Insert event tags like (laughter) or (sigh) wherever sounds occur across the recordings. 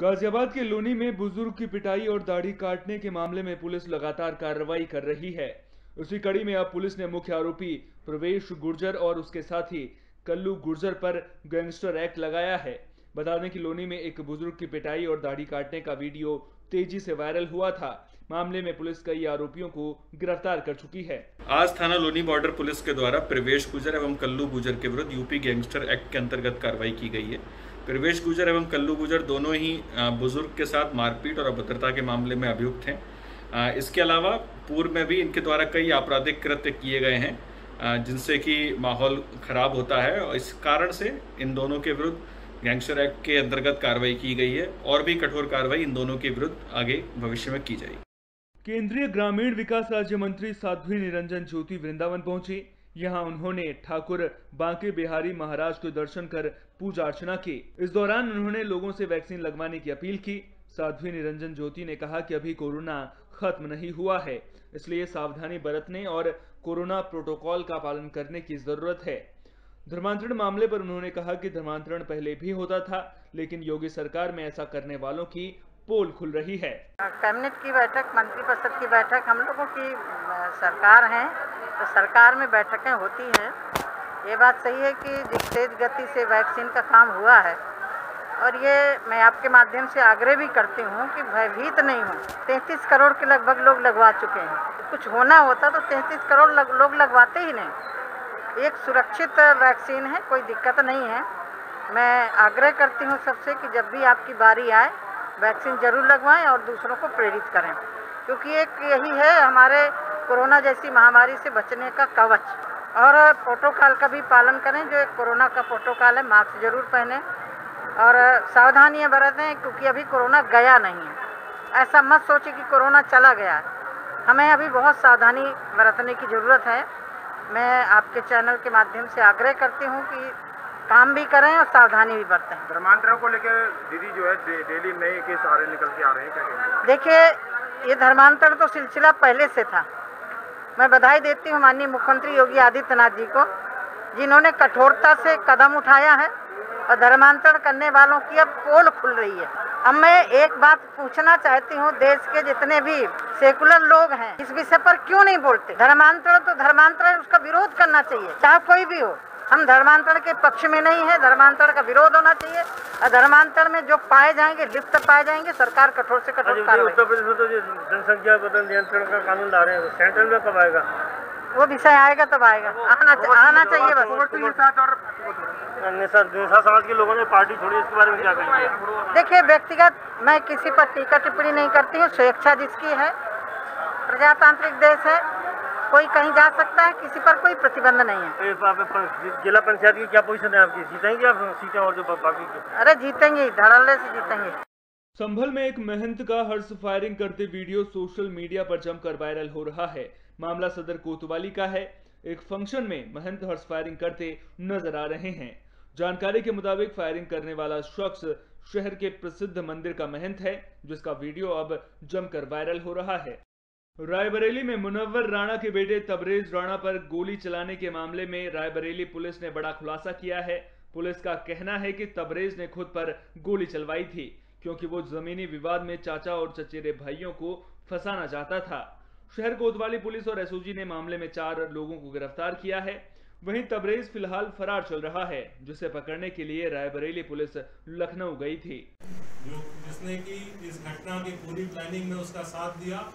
गाजियाबाद के लोनी में बुज़ुर्ग की पिटाई और दाढ़ी काटने के मामले में पुलिस लगातार कार्रवाई कर रही है। उसी कड़ी में अब पुलिस ने मुख्य आरोपी प्रवेश गुर्जर और उसके साथी कल्लू गुर्जर पर गैंगस्टर एक्ट लगाया है। बता दें कि लोनी में एक बुज़ुर्ग की पिटाई और दाढ़ी काटने का वीडियो तेज़ी से वायरल हुआ था। मामले में पुलिस कई आरोपियों को गिरफ़्तार कर चुकी है। आज थाना लोनी बॉर्डर पुलिस के द्वारा प्रवेश गुजर एवं कल्लू गुजर के विरुद्ध यूपी गैंगस्टर एक्ट के अंतर्गत कार्रवाई की गई है। प्रवेश गुजर एवं कल्लू गुजर दोनों ही बुज़ुर्ग के साथ मारपीट और अभद्रता के मामले में अभियुक्त हैं। इसके अलावा पूर्व में भी इनके द्वारा कई आपराधिक कृत्य किए गए हैं जिनसे कि माहौल खराब होता है और इस कारण से इन दोनों के विरुद्ध गैंगस्टर एक्ट के अंतर्गत कार्रवाई की गई है और भी कठोर कार्रवाई इन दोनों के विरुद्ध आगे भविष्य में की जाएगी। केंद्रीय ग्रामीण विकास राज्य मंत्री साध्वी निरंजन ज्योति वृंदावन पहुँची। यहाँ उन्होंने ठाकुर बांके बिहारी महाराज के दर्शन कर पूजा अर्चना की। इस दौरान उन्होंने लोगों से वैक्सीन लगवाने की अपील की। साध्वी निरंजन ज्योति ने कहा कि अभी कोरोना खत्म नहीं हुआ है, इसलिए सावधानी बरतने और कोरोना प्रोटोकॉल का पालन करने की ज़रूरत है। धर्मांतरण मामले पर उन्होंने कहा कि धर्मांतरण पहले भी होता था, लेकिन योगी सरकार में ऐसा करने वालों की पोल खुल रही है। कैबिनेट की बैठक मंत्रिपरिषद की बैठक, हम लोगों की सरकार है। तो सरकार में बैठकें होती हैं। ये बात सही है कि जिस तेज गति से वैक्सीन का काम हुआ है और ये मैं आपके माध्यम से आग्रह भी करती हूँ कि भयभीत नहीं हूँ। तैंतीस करोड़ के लगभग लोग लगवा चुके हैं। कुछ होना होता तो तैंतीस करोड़ लग, लोग लगवाते ही नहीं। एक सुरक्षित वैक्सीन है कोई दिक्कत नहीं है। मैं आग्रह करती हूँ सबसे कि जब भी आपकी बारी आए वैक्सीन ज़रूर लगवाएँ और दूसरों को प्रेरित करें। क्योंकि एक यही है हमारे कोरोना जैसी महामारी से बचने का कवच। और प्रोटोकॉल का भी पालन करें जो एक कोरोना का प्रोटोकॉल है मास्क ज़रूर पहने। और सावधानियाँ बरतें क्योंकि अभी कोरोना गया नहीं है। ऐसा मत सोचे कि कोरोना चला गया है। हमें अभी बहुत सावधानी बरतने की ज़रूरत है। मैं आपके चैनल के माध्यम से आग्रह करती हूँ कि काम भी करें और सावधानी भी बरतें। धर्मांतरण को लेकर दीदी जो है डेली नए केस आ रहे निकल के आ रहे हैं क्या देखिए ये धर्मांतरण तो सिलसिला पहले से था। मैं बधाई देती हूँ माननीय मुख्यमंत्री योगी आदित्यनाथ जी को, जिन्होंने कठोरता से कदम उठाया है और धर्मांतरण करने वालों की अब पोल खुल रही है। अब मैं एक बात पूछना चाहती हूँ, देश के जितने भी सेकुलर लोग हैं, इस विषय पर क्यों नहीं बोलते? धर्मांतरण तो धर्मांतरण उसका विरोध करना चाहिए, चाहे कोई भी हो। हम धर्मांतरण के पक्ष में नहीं है धर्मांतरण का विरोध होना चाहिए। और धर्मांतरण में जो पाए जाएँगे लिप्त पाए जाएँगे सरकार कठोर से कठोर उत्तर प्रदेश में तो जनसंख्या बदल नियंत्रण का कानून ला रहे हैं सेंट्रल में कब आएगा? वो विषय आएगा तब आएगा। आना आना चाहिए बस। निशा समाज के लोगों ने पार्टी छोड़ी इसके बारे में क्या कहेंगे? देखिए व्यक्तिगत मैं किसी पर टीका टिप्पणी नहीं करती हूँ स्वेच्छा जिसकी है। प्रजातांत्रिक देश है। कोई कहीं जा सकता है किसी पर कोई प्रतिबंध नहीं है। जिला पंचायत की क्या पोजीशन है? आपकी जीतेंगे आप सीटें और जो बाकी अरे जीतेंगे धड़ल्ले से जीतेंगे। संभल में एक महंत का हर्ष फायरिंग करते वीडियो सोशल मीडिया पर जमकर वायरल हो रहा है। मामला सदर कोतवाली का है। एक फ़ंक्शन में महंत हर्ष फायरिंग करते नज़र आ रहे हैं। जानकारी के मुताबिक फायरिंग करने वाला शख्स शहर के प्रसिद्ध मंदिर का महंत है जिसका वीडियो अब जमकर वायरल हो रहा है। रायबरेली में मुनव्वर राणा के बेटे तबरेज राणा पर गोली चलाने के मामले में रायबरेली पुलिस ने बड़ा खुलासा किया है। पुलिस का कहना है कि तबरेज ने खुद पर गोली चलवाई थी, क्योंकि वो जमीनी विवाद में चाचा और चचेरे भाइयों को फंसाना चाहता था। शहर कोतवाली पुलिस और एसओजी ने मामले में चार लोगों को गिरफ़्तार किया है। वहीं तबरेज फ़िलहाल फरार चल रहा है, जिसे पकड़ने के लिए रायबरेली पुलिस लखनऊ गई थी। जो जिसने की इस घटना की पूरी प्लानिंग में उसका साथ दिया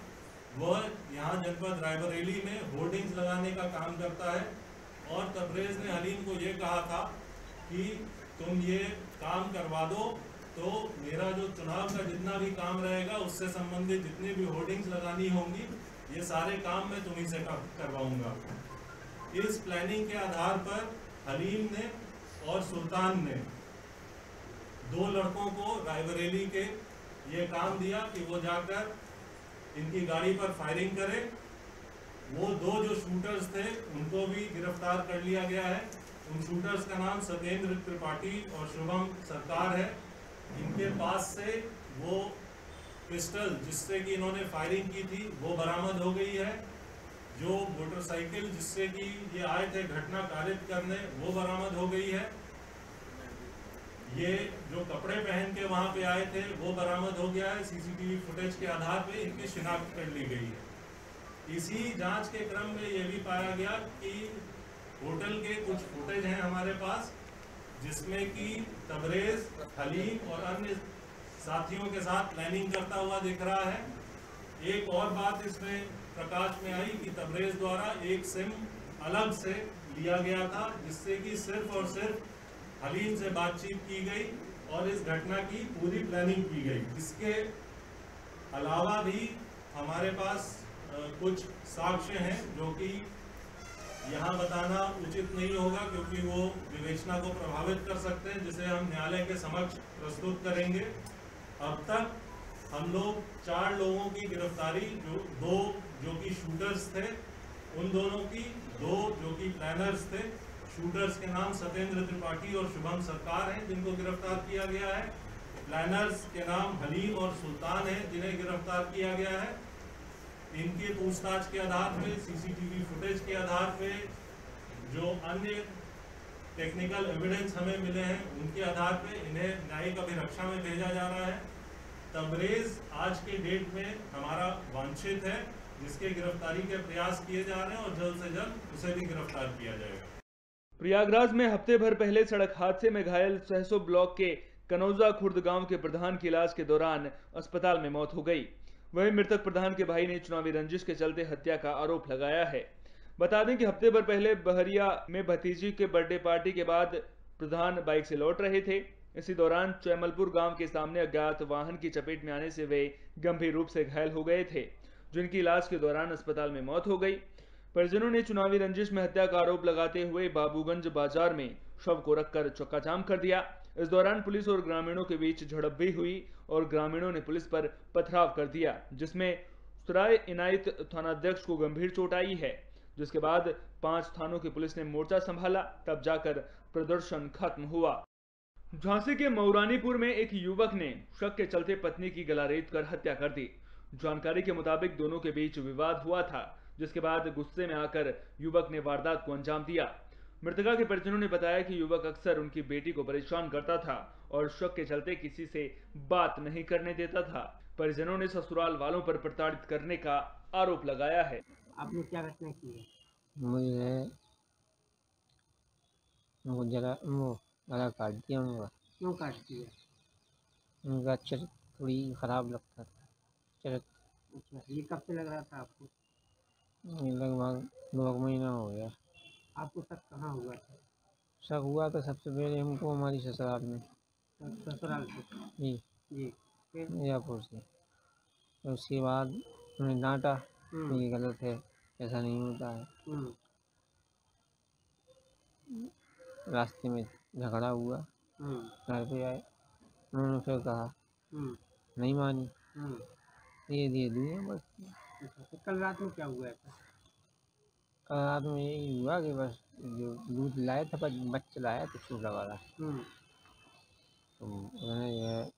वह यहाँ जनपद रायबरेली में होर्डिंग्स लगाने का काम करता है। और तबरेज ने हलीम को ये कहा था कि तुम ये काम करवा दो तो मेरा जो चुनाव का जितना भी काम रहेगा, उससे संबंधित जितनी भी होर्डिंग्स लगानी होंगी, ये सारे काम मैं तुम्ही से करवाऊँगा। इस प्लानिंग के आधार पर हलीम ने और सुल्तान ने दो लड़कों को रायबरेली के ये काम दिया कि वो जाकर इनकी गाड़ी पर फायरिंग करे। वो दो जो शूटर्स थे, उनको भी गिरफ़्तार कर लिया गया है। उन शूटर्स का नाम सत्येंद्र त्रिपाठी और शुभम सरकार है। इनके पास से वो पिस्टल, जिससे कि इन्होंने फायरिंग की थी, वो बरामद हो गई है। जो मोटरसाइकिल जिससे कि ये आए थे, घटना कारित करने, वो बरामद हो गई है। ये जो कपड़े पहन के वहाँ पे आए थे, वो बरामद हो गया है। सीसीटीवी फुटेज के आधार पे इनकी शिनाख्त कर ली गई है। इसी जाँच के क्रम में ये भी पाया गया कि होटल के कुछ फुटेज हैं हमारे पास, जिसमें कि तबरेज हलीम और अन्य साथियों के साथ प्लानिंग करता हुआ दिख रहा है। एक और बात इसमें प्रकाश में आई कि तबरेज द्वारा एक सिम अलग से लिया गया था, जिससे कि सिर्फ़ और सिर्फ़ हलीम से बातचीत की गई और इस घटना की पूरी प्लानिंग की गई। इसके अलावा भी हमारे पास कुछ साक्ष्य हैं जो कि यहाँ बताना उचित नहीं होगा क्योंकि वो विवेचना को प्रभावित कर सकते हैं, जिसे हम न्यायालय के समक्ष प्रस्तुत करेंगे। अब तक हम लोग चार लोगों की गिरफ्तारी, जो दो जो कि शूटर्स थे, उन दोनों की, दो जो कि प्लानर्स थे शूटर्स के नाम सत्येंद्र त्रिपाठी और शुभम सरकार हैं, जिनको गिरफ़्तार किया गया है। प्लानर्स के नाम हलीम और सुल्तान हैं, जिन्हें गिरफ़्तार किया गया है। इनके पूछताछ के आधार पे सीसीटीवी फुटेज के आधार पे जो अन्य टेक्निकल एविडेंस हमें मिले हैं, उनके आधार पे इन्हें न्यायिक अभिरक्षा में भेजा जा रहा है। तबरेज आज के डेट में हमारा वांछित है, जिसके गिरफ्तारी के प्रयास किए जा रहे हैं और जल्द से जल्द उसे भी गिरफ़्तार किया जाएगा। प्रयागराज में हफ़्ते भर पहले सड़क हादसे में घायल सहसो ब्लॉक के कनौजा खुर्द गाँव के प्रधान की इलाज के दौरान अस्पताल में मौत हो गई। वहीं मृतक प्रधान के भाई ने चुनावी रंजिश के चलते हत्या का आरोप लगाया है। बता दें कि हफ़्ते भर पहले बहरिया में भतीजी के बर्थडे पार्टी के बाद प्रधान बाइक से लौट रहे थे। इसी दौरान चैमलपुर गाँव के सामने अज्ञात वाहन की चपेट में आने से वे गंभीर रूप से घायल हो गए थे, जिनकी इलाज के दौरान अस्पताल में मौत हो गई। परिजनों ने चुनावी रंजिश में हत्या का आरोप लगाते हुए बाबूगंज बाज़ार में शव को रखकर चक्काजाम कर दिया। इस दौरान पुलिस और ग्रामीणों के बीच झड़प भी हुई और ग्रामीणों ने पुलिस पर पथराव कर दिया, जिसमें सराय इनायत थानाध्यक्ष को गंभीर चोट आई है, जिसके बाद पाँच थानों की पुलिस ने मोर्चा संभाला, तब जाकर प्रदर्शन खत्म हुआ। झांसी के मऊरानीपुर में एक युवक ने शक के चलते पत्नी की गला रेत कर हत्या कर दी। जानकारी के मुताबिक दोनों के बीच विवाद हुआ था। जिसके बाद गुस्से में आकर युवक ने वारदात को अंजाम दिया। मृतका के परिजनों ने बताया कि युवक अक्सर उनकी बेटी को परेशान करता था और शक के चलते किसी से बात नहीं करने देता था। परिजनों ने ससुराल वालों पर प्रताड़ित करने का आरोप लगाया है। आपने क्या घटना की है? मुझे वो जरा वो गला काट दिया उनका। क्यों काट दिया? उनका चरित्र थोड़ी खराब लगता था। चरित्र। अच्छा ये कब से लग रहा था आपको? लगभग दो महीना हो गया। आपको शक कहाँ हुआ था? शक हुआ तो सबसे पहले हमको हमारी ससुराल में। ससुराल से? जी। जी। मिर्जापुर से। तो उसके बाद उन्हें डांटा हम्म, ये गलत है ऐसा नहीं होता है। हम्म, रास्ते में झगड़ा हुआ। हम्म, घर पे आए। उन्होंने फिर कहा नहीं मानी। धीरे धीरे दुनिया बस। तो कल रात में क्या हुआ था कल रात में यही हुआ कि बस जो दूध लाया था बच- बच्चा लाया तो छूटा वाला। हम्म, तो उन्होंने जो है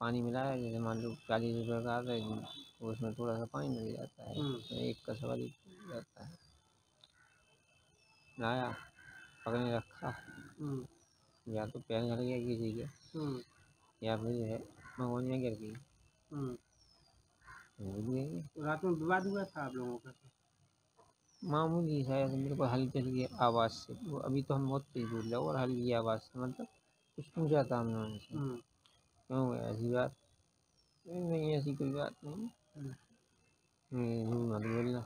पानी मिलाया जैसे मान लो चालीस रुपये का आता है तो उसमें थोड़ा सा पानी मिल जाता है। हम्म। तो एक का सवाल जाता है। लाया पकड़ने रखा। हम्म, या तो पैर झड़ गया किसी के या फिर जो है मगोनियाँ गिर गई। वो भी तो रात में विवाद हुआ था आप लोगों का? मामूली शायद मेरे को हल्की हल्की आवाज़ से वो अभी तो हम बहुत तेज बोल रहे और हल्की आवाज़ से मतलब कुछ पूछा था हमने उनसे। हम्म, क्यों ऐसी बात? नहीं ऐसी कोई बात नहीं। हम्म। मत बोलना।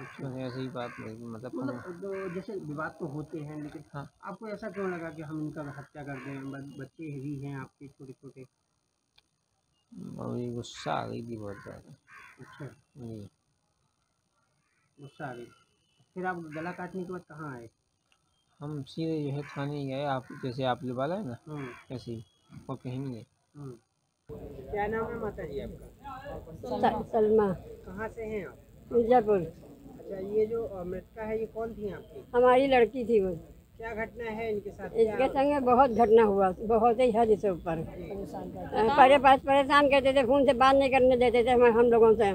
अच्छा। ऐसी बात नहीं मतलब मतलब तो जैसे विवाद तो होते हैं लेकिन हाँ। आपको ऐसा क्यों लगा कि हम इनका हत्या कर दें? बच्चे भी हैं आपके छोटे छोटे मुझे गुस्सा आ गई थी बहुत ज़्यादा अच्छा जी गुस्सा आ गई फिर आप गला काटने के बाद कहाँ आए हम सीधे जो है थाने गए आप जैसे आप वाला है ना हम्म, ऐसे ही वो कहीं गए हम्म। क्या नाम है माता जी आपका सलमा कहाँ से हैं आप मिर्जापुर अच्छा ये जो मृतका है ये कौन थी आपकी हमारी लड़की थी वो क्या घटना है इनके साथ? इसके संग बहुत घटना हुआ बहुत ही हद से ऊपर। पहले पास परेशान करते थे फ़ोन से बात नहीं करने देते थे हम हम लोगों से।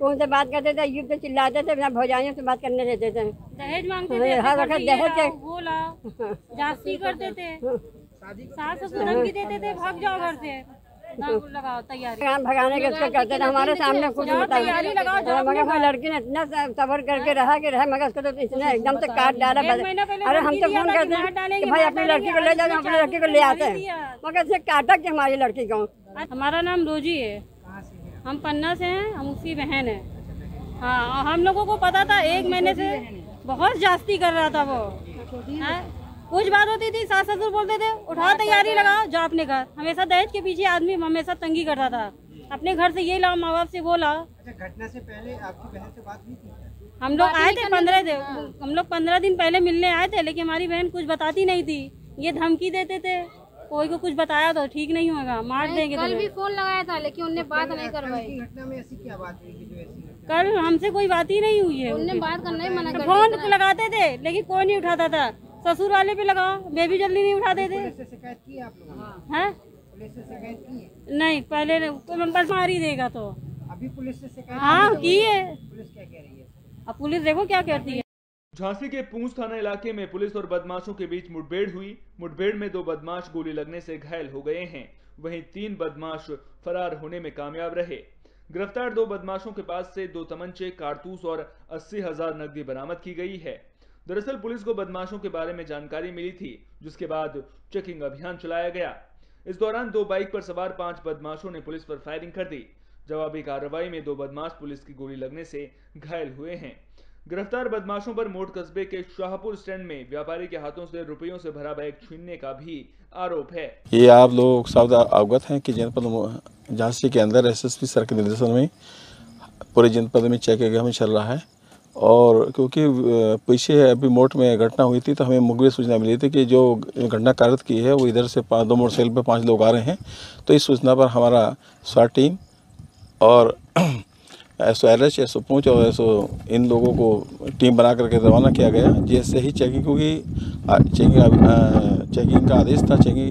फ़ोन से बात करते थे युद्ध पे चिल्लाते थे अपना भौजाइयों से बात करने देते थे। दहेज मांगते थे हर वक्त दहेज के- (laughs) करते थे। सास ससुर धमकी देते थे भाग जाओ घर से। लगाओ भगाने के उसको करते थे हमारे सामने कुछ जाओ मगर वो लड़की ने इतना सबर करके रहा कि रहा मगर उसको तो इसने एकदम से काट डाला पहले अरे हम तो फ़ोन करते हैं कि भाई अपनी लड़की को ले जाओ अपनी लड़की को ले आते हैं। मगर इसने काटा कि हमारी लड़की को हमारा नाम रोजी है। हम पन्ना से हैं हम उसकी बहन है। हाँ हम लोगों को पता था एक महीने से बहुत जास्ती कर रहा था वो। हैं? कुछ बात होती थी सास ससुर बोलते थे उठाओ तैयारी लगाओ जाओ अपने घर। हमेशा दहेज के पीछे आदमी हमेशा तंगी करता था। अपने घर से ये लाओ माँ बाप से वो लाओ। अच्छा घटना से पहले आपकी बहन से बात हुई थी? हम लोग आए थे पंद्रह दिन हम लोग पंद्रह दिन पहले मिलने आए थे लेकिन हमारी बहन कुछ बताती नहीं थी। ये धमकी देते थे। कोई को कुछ बताया तो ठीक नहीं होगा मार देंगे कल भी फ़ोन लगाया था लेकिन उनने बात नहीं करवाई। घटना में ऐसी क्या बात हुई जो ऐसी कल हमसे कोई बात ही नहीं हुई है। उनने बात करना ही मना कर फ़ोन लगाते थे लेकिन कोई नहीं उठाता था। ससुर वाले पे लगाओ बेबी जल्दी नहीं थे पुलिस शिकायत की आप लोगों हैं। पुलिस से शिकायत की है? नहीं पहले तो बस मार ही देगा तो। अभी पुलिस से शिकायत हाँ की है पुलिस क्या कह रही है? अब पुलिस देखो क्या करती है। झांसी के पूंछ थाना इलाके में पुलिस और बदमाशों के बीच मुठभेड़ हुई। मुठभेड़ में दो बदमाश गोली लगने से घायल हो गए हैं। वहीं तीन बदमाश फरार होने में कामयाब रहे। गिरफ़्तार दो बदमाशों के पास से दो तमंचे कारतूस और अस्सी हज़ार नकदी बरामद की गई है। दरअसल पुलिस को बदमाशों के बारे में जानकारी मिली थी, जिसके बाद चेकिंग अभियान चलाया गया। इस दौरान दो बाइक पर सवार पाँच बदमाशों ने पुलिस पर फायरिंग कर दी। जवाबी कार्रवाई में दो बदमाश पुलिस की गोली लगने से घायल हुए हैं। गिरफ़्तार बदमाशों पर मोट कस्बे के शाहपुर स्टैंड में व्यापारी के हाथों से रुपयों से भरा बैग छीनने का भी आरोप है। ये आप लोग अवगत हैं कि जनपद झांसी के अंदर एसएसपी सर के निर्देशन में पूरे जनपद में चेक अभियान चल रहा है? और क्योंकि पीछे अभी मोट में घटना हुई थी तो हमें मुखबिर सूचना मिली थी कि जो घटना कार्यरत की है, वो इधर से पाँच, दो मोटरसाइकिल पर पाँच लोग आ रहे हैं। तो इस सूचना पर हमारा स्वाट टीम और (clears throat) S O L H S O पूछ और एस ओ इन लोगों को टीम बना करके रवाना किया गया जैसे ही चेकिंग क्योंकि चेकिंग चेकिंग का आदेश था, चेकिंग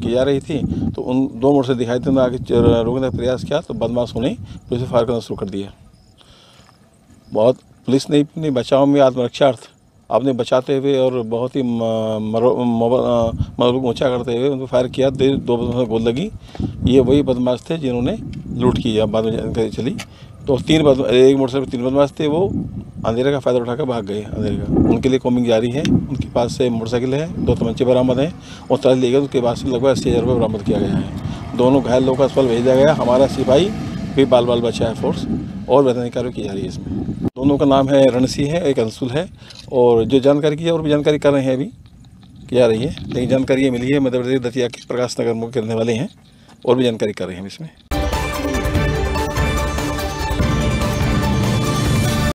की जा रही थी तो उन दो मोड़ से दिखाई देने आगे रोकने का प्रयास किया तो बदमाशों ने पुलिस फायर करना शुरू कर दिया। बहुत पुलिस ने अपने बचाव में आत्मरक्षार्थ आपने बचाते हुए और बहुत ही मरबूक ऊँचा करते हुए उनको फायर किया। दे दो बदमाशों गोल लगी। ये वही बदमाश थे जिन्होंने लूट की बाद में जानकारी चली। तो तीन बद, एक मोटरसाइकिल तीन बदमाश थे, वो अंधेरे का फ़ायदा उठाकर भाग गए अंधेरे का। उनके लिए कॉमिंग जारी है। उनके पास से मोटरसाइकिल है, दो तमंचे बरामद हैं और तलाश लिए गए उसके बाद से लगभग अस्सी हज़ार रुपये बरामद किया गया है। दोनों घायल लोगों का अस्पताल भेजा गया। हमारा सिपाही भी बाल बाल बचा है फोर्स, और वैधानिक कार्रवाई की जा रही है इसमें। दोनों का नाम है रणसी है, एक अंसुल है, और जो जानकारी की है और भी जानकारी कर रहे हैं अभी, की जा रही है। लेकिन जानकारी ये मिली है मध्य प्रदेश दतिया के प्रकाश नगर मुख्य रहने वाले हैं, और भी जानकारी कर रहे हैं हम इसमें।